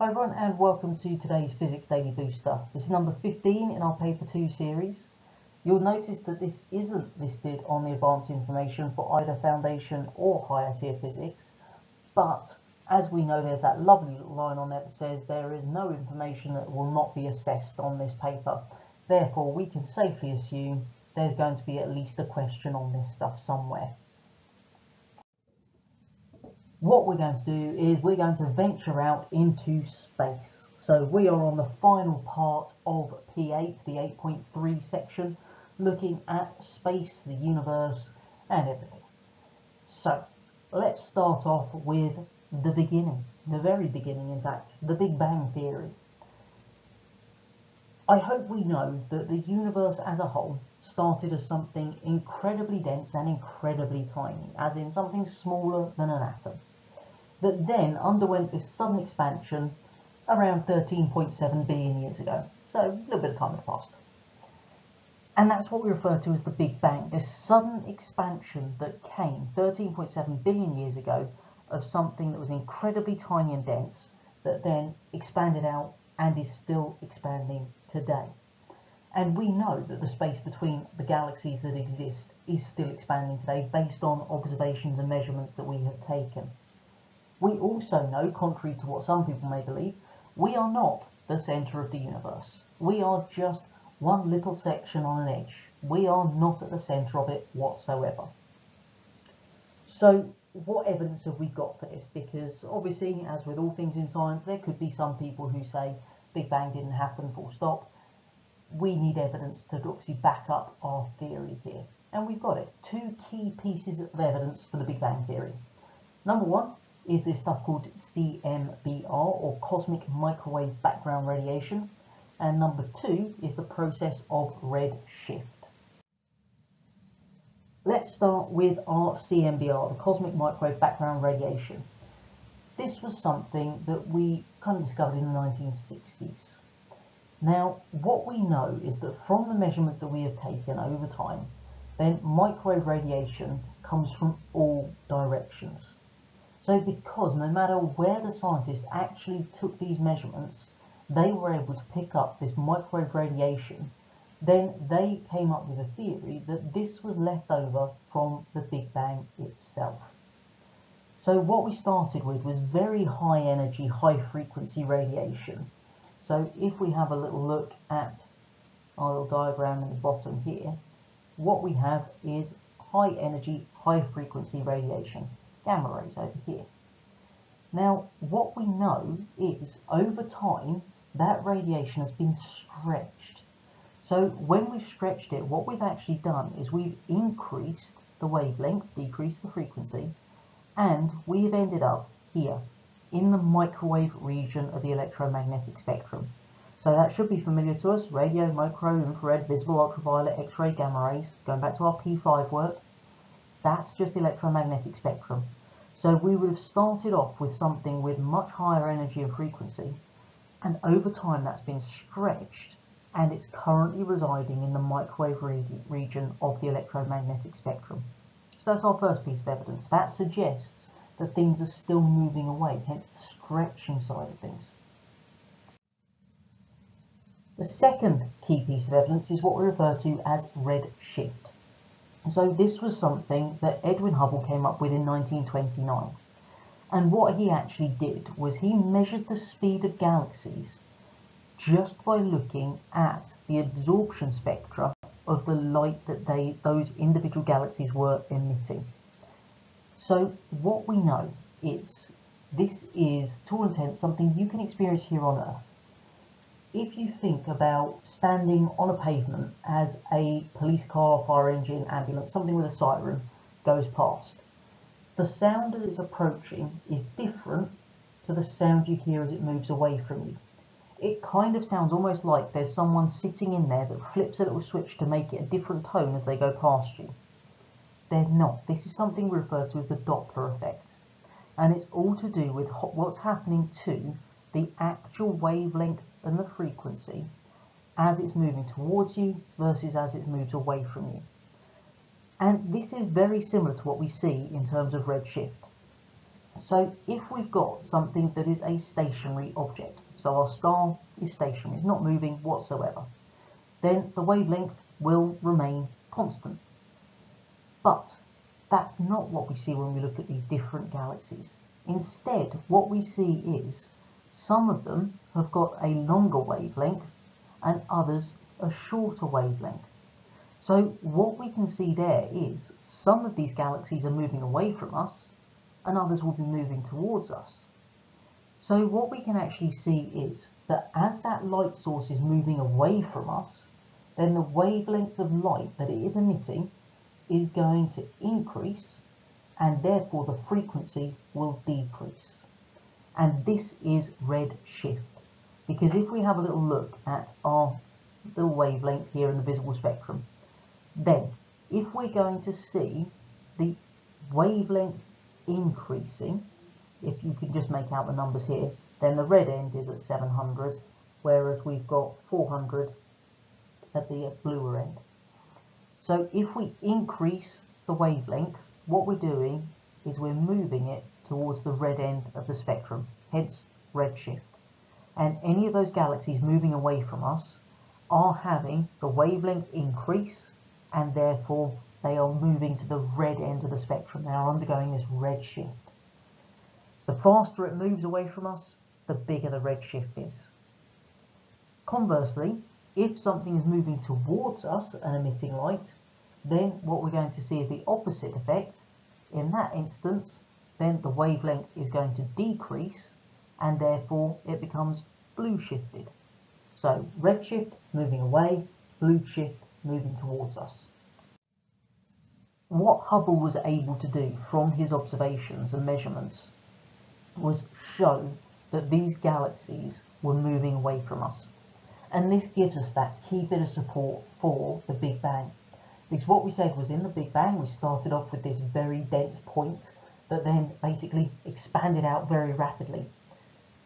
Hi everyone and welcome to today's Physics Daily Booster. This is number 15 in our Paper 2 series. You'll notice that this isn't listed on the advanced information for either foundation or higher tier physics, but as we know there's that lovely little line on there that says there is no information that will not be assessed on this paper. Therefore we can safely assume there's going to be at least a question on this stuff somewhere what we're going to do is we're going to venture out into space. So we are on the final part of P8, the 8.3 section, looking at space, the universe, and everything. So let's start off with the beginning, the very beginning, in fact, the Big Bang Theory. I hope we know that the universe as a whole started as something incredibly dense and incredibly tiny, as in something smaller than an atom that then underwent this sudden expansion around 13.7 billion years ago. So a little bit of time had passed. And that's what we refer to as the Big Bang, this sudden expansion that came 13.7 billion years ago of something that was incredibly tiny and dense that then expanded out and is still expanding today. And we know that the space between the galaxies that exist is still expanding today based on observations and measurements that we have taken. We also know, contrary to what some people may believe, we are not the centre of the universe. We are just one little section on an edge. We are not at the centre of it whatsoever. So what evidence have we got for this? Because obviously, as with all things in science, there could be some people who say Big Bang didn't happen, full stop. We need evidence to obviously back up our theory here. And we've got it. Two key pieces of evidence for the Big Bang theory. Number one, is this stuff called CMBR or cosmic microwave background radiation. And number two is the process of red shift. Let's start with our CMBR, the cosmic microwave background radiation. This was something that we kind of discovered in the 1960s. Now, what we know is that from the measurements that we have taken over time, then microwave radiation comes from all directions. So because no matter where the scientists actually took these measurements, they were able to pick up this microwave radiation, then they came up with a theory that this was left over from the Big Bang itself. So what we started with was very high energy, high frequency radiation. So if we have a little look at our little diagram in the bottom here, what we have is high energy, high frequency radiation gamma rays over here. Now, what we know is over time, that radiation has been stretched. So when we've stretched it, what we've actually done is we've increased the wavelength, decreased the frequency, and we've ended up here in the microwave region of the electromagnetic spectrum. So that should be familiar to us, radio, micro, infrared, visible, ultraviolet, X-ray, gamma rays, going back to our P5 work, that's just the electromagnetic spectrum. So we would have started off with something with much higher energy and frequency, and over time that's been stretched and it's currently residing in the microwave region of the electromagnetic spectrum. So that's our first piece of evidence. That suggests that things are still moving away, hence the stretching side of things. The second key piece of evidence is what we refer to as red shift. So this was something that Edwin Hubble came up with in 1929. And what he actually did was he measured the speed of galaxies just by looking at the absorption spectra of the light that they those individual galaxies were emitting. So what we know is this is, to all intents, something you can experience here on Earth if you think about standing on a pavement as a police car, fire engine, ambulance, something with a siren goes past, the sound as it's approaching is different to the sound you hear as it moves away from you. It kind of sounds almost like there's someone sitting in there that flips a little switch to make it a different tone as they go past you. They're not. This is something referred to as the Doppler effect. And it's all to do with what's happening to the actual wavelength and the frequency as it's moving towards you versus as it moves away from you. And this is very similar to what we see in terms of redshift. So if we've got something that is a stationary object, so our star is stationary, it's not moving whatsoever, then the wavelength will remain constant. But that's not what we see when we look at these different galaxies. Instead, what we see is some of them have got a longer wavelength and others a shorter wavelength. So what we can see there is some of these galaxies are moving away from us and others will be moving towards us. So what we can actually see is that as that light source is moving away from us, then the wavelength of light that it is emitting is going to increase and therefore the frequency will decrease. And this is red shift because if we have a little look at our little wavelength here in the visible spectrum, then if we're going to see the wavelength increasing, if you can just make out the numbers here, then the red end is at 700, whereas we've got 400 at the bluer end. So if we increase the wavelength, what we're doing is we're moving it towards the red end of the spectrum, hence redshift. And any of those galaxies moving away from us are having the wavelength increase and therefore they are moving to the red end of the spectrum. They are undergoing this redshift. The faster it moves away from us, the bigger the redshift is. Conversely, if something is moving towards us and emitting light, then what we're going to see is the opposite effect. In that instance, then the wavelength is going to decrease and therefore it becomes blue shifted. So red shift moving away, blue shift moving towards us. What Hubble was able to do from his observations and measurements was show that these galaxies were moving away from us. And this gives us that key bit of support for the Big Bang. Because what we said was in the Big Bang, we started off with this very dense point that then basically expanded out very rapidly.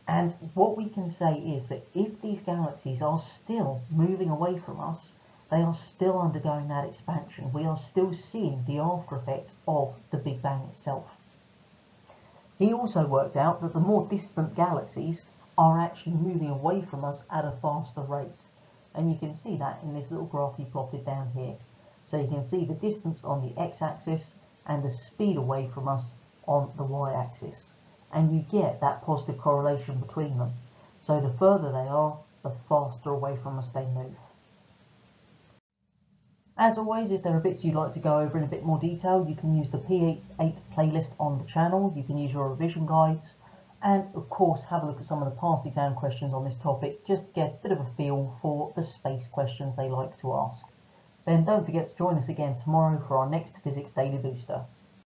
And what we can say is that if these galaxies are still moving away from us, they are still undergoing that expansion. We are still seeing the after effects of the Big Bang itself. He also worked out that the more distant galaxies are actually moving away from us at a faster rate. And you can see that in this little graph he plotted down here. So you can see the distance on the x-axis and the speed away from us on the y-axis. And you get that positive correlation between them. So the further they are, the faster away from us they move. As always, if there are bits you'd like to go over in a bit more detail, you can use the P8 playlist on the channel, you can use your revision guides, and of course have a look at some of the past exam questions on this topic just to get a bit of a feel for the space questions they like to ask. Then don't forget to join us again tomorrow for our next Physics Daily Booster.